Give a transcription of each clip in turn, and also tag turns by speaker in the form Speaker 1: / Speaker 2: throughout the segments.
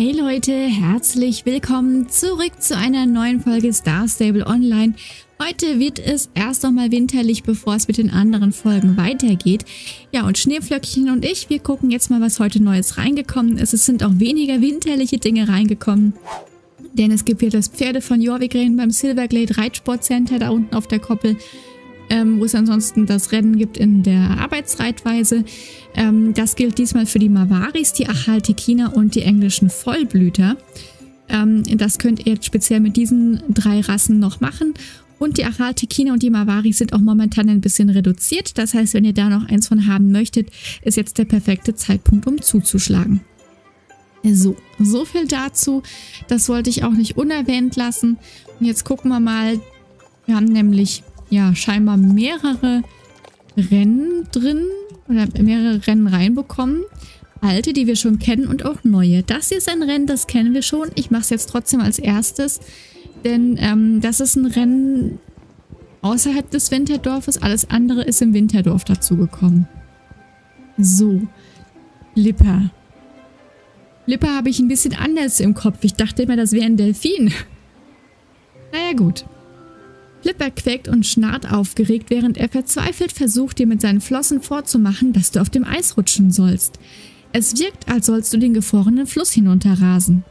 Speaker 1: Hey Leute, herzlich willkommen zurück zu einer neuen Folge Star Stable Online. Heute wird es erst nochmal winterlich, bevor es mit den anderen Folgen weitergeht. Ja, und Schneeflöckchen und ich, wir gucken jetzt mal, was heute Neues reingekommen ist. Es sind auch weniger winterliche Dinge reingekommen. Denn es gibt hier das Pferde von Jorvik beim Silverglade Reitsportcenter da unten auf der Koppel ähm, wo es ansonsten das Rennen gibt in der Arbeitsreitweise. Ähm, das gilt diesmal für die Mavaris, die Achaltikiner und die englischen Vollblüter. Ähm, das könnt ihr jetzt speziell mit diesen drei Rassen noch machen. Und die Achaltikiner und die Mavaris sind auch momentan ein bisschen reduziert. Das heißt, wenn ihr da noch eins von haben möchtet, ist jetzt der perfekte Zeitpunkt, um zuzuschlagen. So, so viel dazu. Das wollte ich auch nicht unerwähnt lassen. Und jetzt gucken wir mal. Wir haben nämlich ja scheinbar mehrere Rennen drin mehrere Rennen reinbekommen. Alte, die wir schon kennen und auch neue. Das hier ist ein Rennen, das kennen wir schon. Ich mache es jetzt trotzdem als erstes, denn ähm, das ist ein Rennen außerhalb des Winterdorfes. Alles andere ist im Winterdorf dazugekommen. So, Lipper. Lipper habe ich ein bisschen anders im Kopf. Ich dachte immer, das wäre ein Delfin. Naja gut. Flipper quäkt und schnarrt aufgeregt, während er verzweifelt versucht, dir mit seinen Flossen vorzumachen, dass du auf dem Eis rutschen sollst. Es wirkt, als sollst du den gefrorenen Fluss hinunterrasen.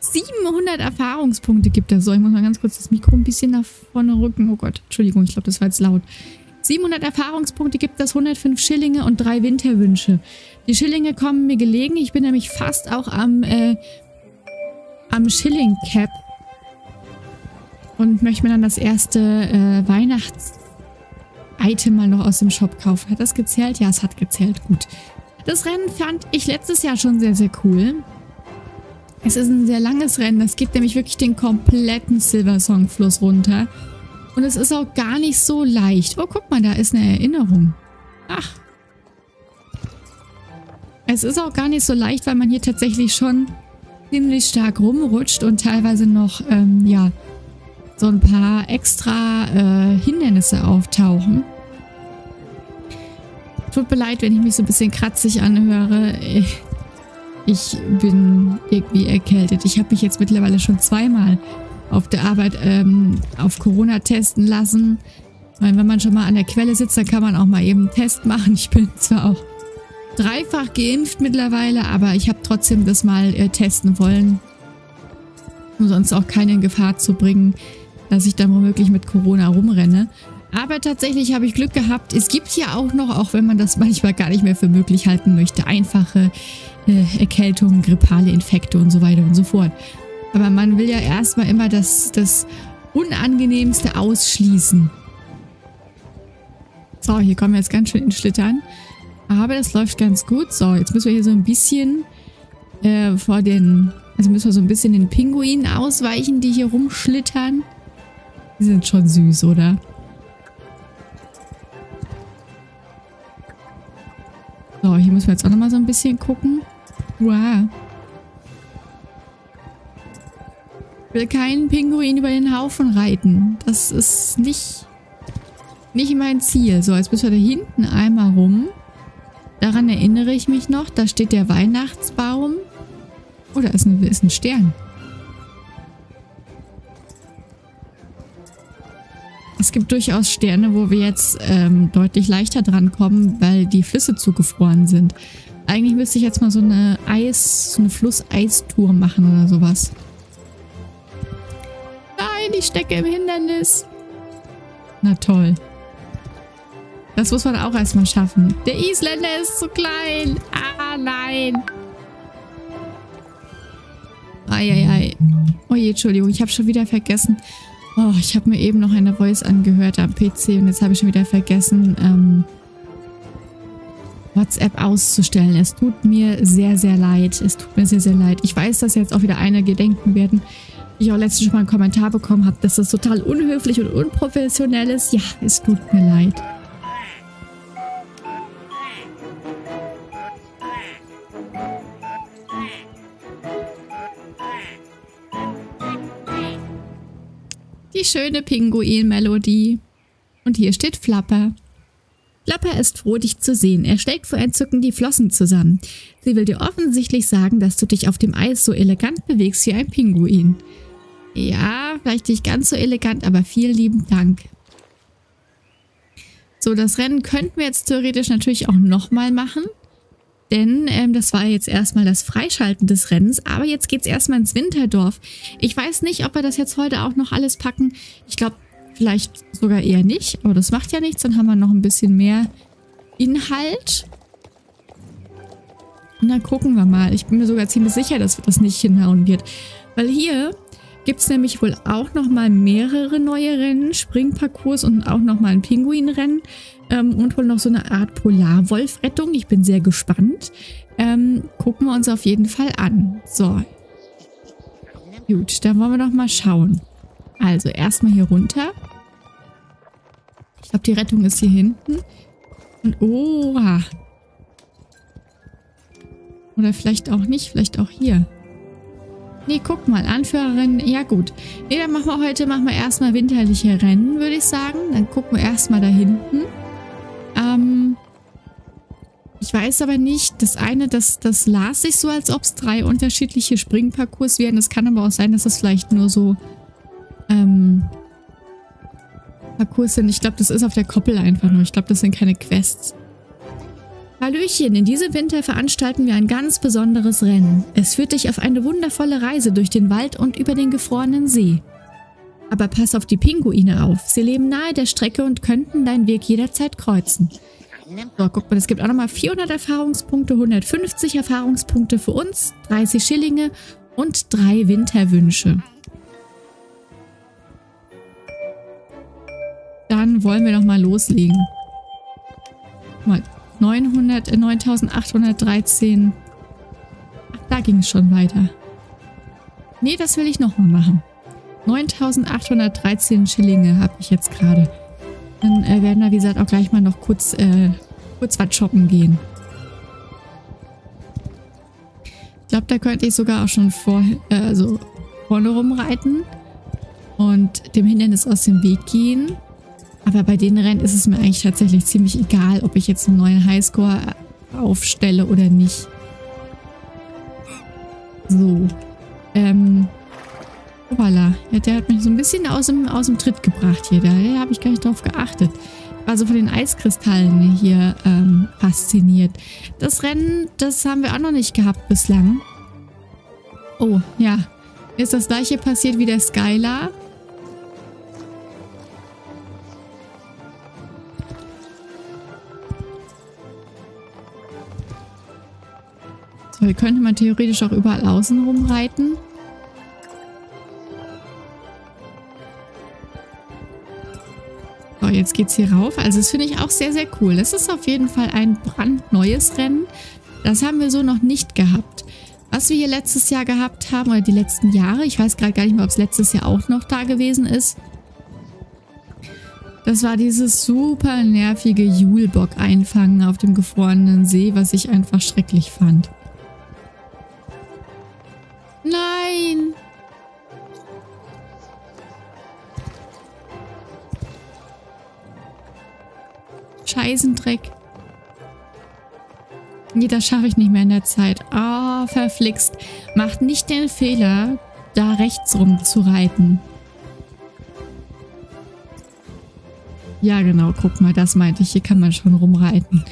Speaker 1: 700 Erfahrungspunkte gibt er so. Ich muss mal ganz kurz das Mikro ein bisschen nach vorne rücken. Oh Gott, Entschuldigung, ich glaube, das war jetzt laut. 700 Erfahrungspunkte gibt das, 105 Schillinge und drei Winterwünsche. Die Schillinge kommen mir gelegen. Ich bin nämlich fast auch am, äh, am Schilling-Cap und möchte mir dann das erste äh, Weihnachts-Item mal noch aus dem Shop kaufen. Hat das gezählt? Ja, es hat gezählt. Gut. Das Rennen fand ich letztes Jahr schon sehr, sehr cool. Es ist ein sehr langes Rennen. Das geht nämlich wirklich den kompletten Silversong-Fluss runter. Und es ist auch gar nicht so leicht. Oh, guck mal, da ist eine Erinnerung. Ach. Es ist auch gar nicht so leicht, weil man hier tatsächlich schon ziemlich stark rumrutscht und teilweise noch, ähm, ja, so ein paar extra äh, Hindernisse auftauchen. Tut mir leid, wenn ich mich so ein bisschen kratzig anhöre. Ich bin irgendwie erkältet. Ich habe mich jetzt mittlerweile schon zweimal auf der Arbeit ähm, auf Corona testen lassen. Weil wenn man schon mal an der Quelle sitzt, dann kann man auch mal eben einen Test machen. Ich bin zwar auch dreifach geimpft mittlerweile, aber ich habe trotzdem das mal äh, testen wollen, um sonst auch keinen in Gefahr zu bringen, dass ich dann womöglich mit Corona rumrenne. Aber tatsächlich habe ich Glück gehabt. Es gibt ja auch noch, auch wenn man das manchmal gar nicht mehr für möglich halten möchte, einfache äh, Erkältungen, grippale Infekte und so weiter und so fort. Aber man will ja erstmal immer das, das Unangenehmste ausschließen. So, hier kommen wir jetzt ganz schön in Schlittern. Aber das läuft ganz gut. So, jetzt müssen wir hier so ein bisschen äh, vor den... Also müssen wir so ein bisschen den Pinguinen ausweichen, die hier rumschlittern. Die sind schon süß, oder? So, hier müssen wir jetzt auch nochmal so ein bisschen gucken. Wow. Ich will keinen Pinguin über den Haufen reiten. Das ist nicht, nicht mein Ziel. So, jetzt müssen wir da hinten einmal rum. Daran erinnere ich mich noch. Da steht der Weihnachtsbaum. Oh, da ist ein, ist ein Stern. Es gibt durchaus Sterne, wo wir jetzt ähm, deutlich leichter drankommen, weil die Flüsse zugefroren sind. Eigentlich müsste ich jetzt mal so eine Eis, so eine Flusseeistour machen oder sowas. Nein, ich stecke im Hindernis. Na toll. Das muss man auch erstmal schaffen. Der Isländer ist zu klein. Ah, nein. Eieiei. Oh je, Entschuldigung, ich habe schon wieder vergessen, Oh, ich habe mir eben noch eine Voice angehört am PC und jetzt habe ich schon wieder vergessen, ähm, WhatsApp auszustellen. Es tut mir sehr, sehr leid. Es tut mir sehr, sehr leid. Ich weiß, dass jetzt auch wieder einige denken werden, ich auch letztens schon mal einen Kommentar bekommen habe, dass das total unhöflich und unprofessionell ist. Ja, es tut mir leid. Die schöne Pinguin-Melodie. Und hier steht Flapper. Klapper ist froh, dich zu sehen. Er schlägt vor Entzücken die Flossen zusammen. Sie will dir offensichtlich sagen, dass du dich auf dem Eis so elegant bewegst wie ein Pinguin. Ja, vielleicht nicht ganz so elegant, aber vielen lieben Dank. So, das Rennen könnten wir jetzt theoretisch natürlich auch nochmal machen. Denn ähm, das war jetzt erstmal das Freischalten des Rennens. Aber jetzt geht es erstmal ins Winterdorf. Ich weiß nicht, ob wir das jetzt heute auch noch alles packen. Ich glaube, vielleicht sogar eher nicht. Aber das macht ja nichts. Dann haben wir noch ein bisschen mehr Inhalt. Und dann gucken wir mal. Ich bin mir sogar ziemlich sicher, dass das nicht hinhauen wird. Weil hier gibt es nämlich wohl auch nochmal mehrere neue Rennen, Springparcours und auch nochmal ein Pinguinrennen ähm, und wohl noch so eine Art Polarwolf-Rettung. Ich bin sehr gespannt. Ähm, gucken wir uns auf jeden Fall an. So. Gut, dann wollen wir doch mal schauen. Also erstmal hier runter. Ich glaube, die Rettung ist hier hinten. Und oha. Oder vielleicht auch nicht, vielleicht auch hier. Nee, guck mal, Anführerin, ja gut. Nee, dann machen wir heute machen wir erstmal winterliche Rennen, würde ich sagen. Dann gucken wir erstmal da hinten. Ähm, ich weiß aber nicht, das eine, das, das las sich so, als ob es drei unterschiedliche Springparcours wären. Es kann aber auch sein, dass es vielleicht nur so ähm, Parcours sind. Ich glaube, das ist auf der Koppel einfach nur. Ich glaube, das sind keine Quests. Hallöchen, in diesem Winter veranstalten wir ein ganz besonderes Rennen. Es führt dich auf eine wundervolle Reise durch den Wald und über den gefrorenen See. Aber pass auf die Pinguine auf. Sie leben nahe der Strecke und könnten deinen Weg jederzeit kreuzen. So, guck mal, es gibt auch nochmal 400 Erfahrungspunkte, 150 Erfahrungspunkte für uns, 30 Schillinge und drei Winterwünsche. Dann wollen wir nochmal loslegen. Mal 900, äh, 9813. Ach, da ging es schon weiter. Nee, das will ich nochmal machen. 9813 Schillinge habe ich jetzt gerade. Dann äh, werden wir, wie gesagt, auch gleich mal noch kurz, äh, kurz was shoppen gehen. Ich glaube, da könnte ich sogar auch schon vor, äh, also vorne rumreiten und dem Hindernis aus dem Weg gehen. Aber bei den Rennen ist es mir eigentlich tatsächlich ziemlich egal, ob ich jetzt einen neuen Highscore aufstelle oder nicht. So. Ähm. Hoppala. Ja, der hat mich so ein bisschen aus dem, aus dem Tritt gebracht hier. Da, habe ich gar nicht drauf geachtet. War so von den Eiskristallen hier ähm, fasziniert. Das Rennen, das haben wir auch noch nicht gehabt bislang. Oh, ja. Ist das gleiche passiert wie der Skylar. So, hier könnte man theoretisch auch überall außen rumreiten. So, jetzt geht's hier rauf. Also das finde ich auch sehr, sehr cool. Das ist auf jeden Fall ein brandneues Rennen. Das haben wir so noch nicht gehabt. Was wir hier letztes Jahr gehabt haben, oder die letzten Jahre, ich weiß gerade gar nicht mehr, ob es letztes Jahr auch noch da gewesen ist. Das war dieses super nervige Julbock einfangen auf dem gefrorenen See, was ich einfach schrecklich fand. Scheißendreck. Nee, das schaffe ich nicht mehr in der Zeit. Ah, oh, verflixt. Macht nicht den Fehler, da rechts rum zu reiten. Ja, genau. Guck mal, das meinte ich. Hier kann man schon rumreiten.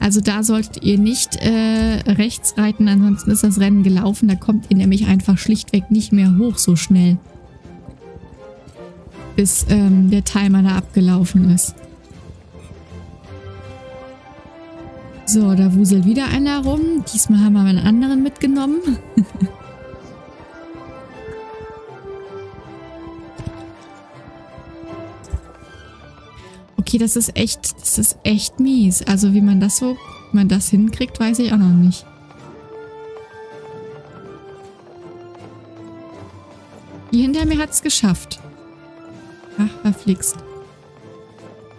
Speaker 1: Also da solltet ihr nicht äh, rechts reiten, ansonsten ist das Rennen gelaufen. Da kommt ihr nämlich einfach schlichtweg nicht mehr hoch so schnell. Bis ähm, der Timer da abgelaufen ist. So, da wuselt wieder einer rum. Diesmal haben wir einen anderen mitgenommen. Okay, das ist echt, das ist echt mies. Also wie man das so, wie man das hinkriegt, weiß ich auch noch nicht. Die hinter mir hat es geschafft. Ach, verflixt.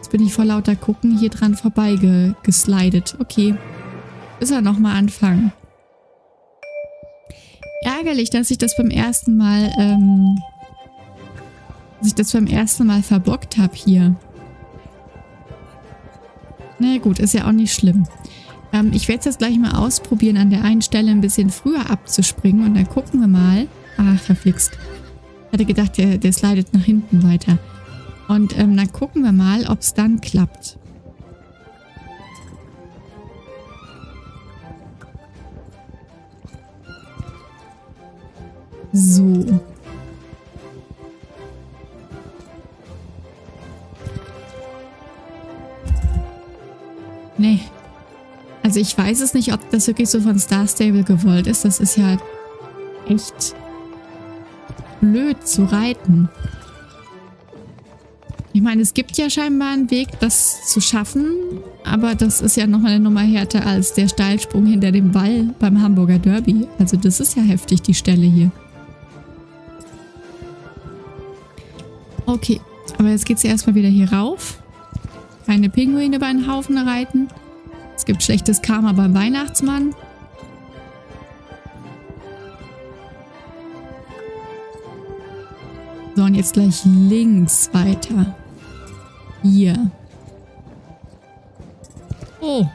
Speaker 1: Jetzt bin ich vor lauter Gucken hier dran vorbei geslidet. Okay. Bis er nochmal anfangen. Ärgerlich, dass ich das beim ersten Mal, ähm, dass ich das beim ersten Mal verbockt habe hier. Na gut, ist ja auch nicht schlimm. Ähm, ich werde es jetzt gleich mal ausprobieren, an der einen Stelle ein bisschen früher abzuspringen und dann gucken wir mal. Ach, verflixt. Ich hatte gedacht, der, der slidet nach hinten weiter. Und ähm, dann gucken wir mal, ob es dann klappt. So. Nee. Also ich weiß es nicht, ob das wirklich so von Star Stable gewollt ist. Das ist ja echt blöd zu reiten. Ich meine, es gibt ja scheinbar einen Weg, das zu schaffen, aber das ist ja nochmal eine Nummer härter als der Steilsprung hinter dem Ball beim Hamburger Derby. Also das ist ja heftig, die Stelle hier. Okay, aber jetzt geht es erstmal wieder hier rauf. Keine Pinguine über einen Haufen reiten. Es gibt schlechtes Karma beim Weihnachtsmann. So, und jetzt gleich links weiter. Hier. Oh.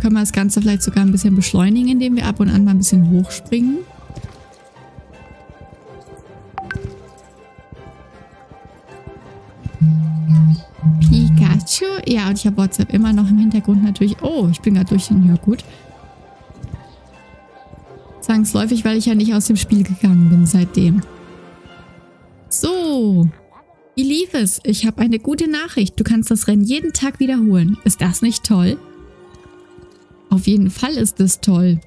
Speaker 1: Können wir das Ganze vielleicht sogar ein bisschen beschleunigen, indem wir ab und an mal ein bisschen hochspringen? Pikachu. Ja, und ich habe WhatsApp immer noch im Hintergrund natürlich. Oh, ich bin gerade durch den... Ja, gut. Zwangsläufig, weil ich ja nicht aus dem Spiel gegangen bin seitdem. So. Wie lief es? Ich habe eine gute Nachricht. Du kannst das Rennen jeden Tag wiederholen. Ist das nicht toll? Auf jeden Fall ist es toll.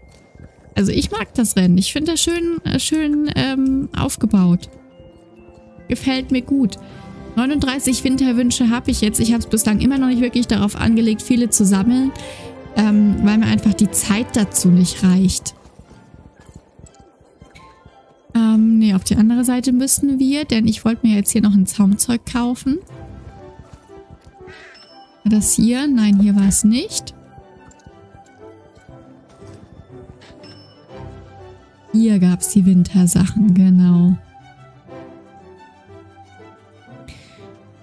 Speaker 1: Also ich mag das Rennen. Ich finde das schön, äh, schön ähm, aufgebaut. Gefällt mir gut. 39 Winterwünsche habe ich jetzt. Ich habe es bislang immer noch nicht wirklich darauf angelegt, viele zu sammeln, ähm, weil mir einfach die Zeit dazu nicht reicht. Nee, auf die andere Seite müssen wir, denn ich wollte mir jetzt hier noch ein Zaumzeug kaufen. War das hier? Nein, hier war es nicht. Hier gab es die Wintersachen, genau.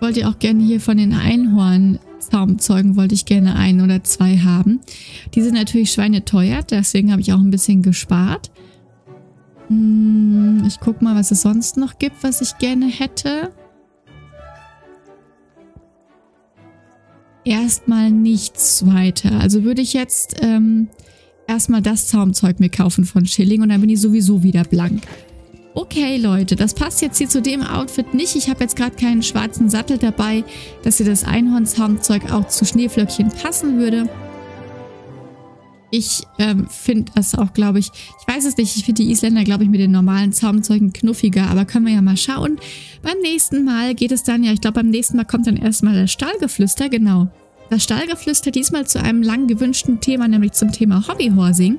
Speaker 1: wollte auch gerne hier von den Einhorn-Zaumzeugen wollte ich gerne ein oder zwei haben. Die sind natürlich schweineteuer, deswegen habe ich auch ein bisschen gespart. Hm, ich gucke mal, was es sonst noch gibt, was ich gerne hätte. Erstmal nichts weiter. Also würde ich jetzt ähm, erstmal das Zaumzeug mir kaufen von Schilling und dann bin ich sowieso wieder blank. Okay, Leute, das passt jetzt hier zu dem Outfit nicht. Ich habe jetzt gerade keinen schwarzen Sattel dabei, dass hier das Einhornzaumzeug auch zu Schneeflöckchen passen würde. Ich ähm, finde das auch, glaube ich, ich weiß es nicht, ich finde die Isländer, glaube ich, mit den normalen Zaumzeugen knuffiger, aber können wir ja mal schauen. Beim nächsten Mal geht es dann, ja, ich glaube, beim nächsten Mal kommt dann erstmal das Stallgeflüster, genau. Das Stallgeflüster diesmal zu einem lang gewünschten Thema, nämlich zum Thema Hobbyhorsing.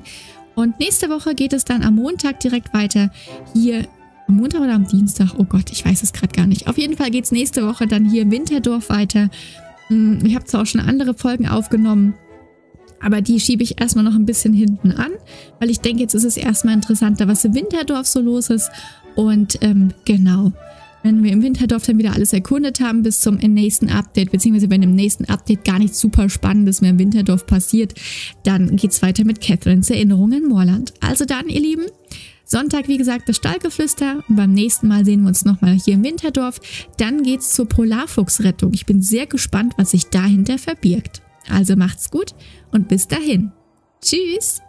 Speaker 1: Und nächste Woche geht es dann am Montag direkt weiter hier am Montag oder am Dienstag? Oh Gott, ich weiß es gerade gar nicht. Auf jeden Fall geht es nächste Woche dann hier im Winterdorf weiter. Hm, ich habe zwar auch schon andere Folgen aufgenommen, aber die schiebe ich erstmal noch ein bisschen hinten an, weil ich denke, jetzt ist es erstmal interessanter, was im Winterdorf so los ist. Und ähm, genau, wenn wir im Winterdorf dann wieder alles erkundet haben bis zum nächsten Update, beziehungsweise wenn im nächsten Update gar nichts super Spannendes mehr im Winterdorf passiert, dann geht's weiter mit Catherines Erinnerungen in Moorland. Also dann, ihr Lieben, Sonntag, wie gesagt, das Stallgeflüster und beim nächsten Mal sehen wir uns nochmal hier im Winterdorf. Dann geht's zur Polarfuchsrettung. Ich bin sehr gespannt, was sich dahinter verbirgt. Also macht's gut und bis dahin. Tschüss!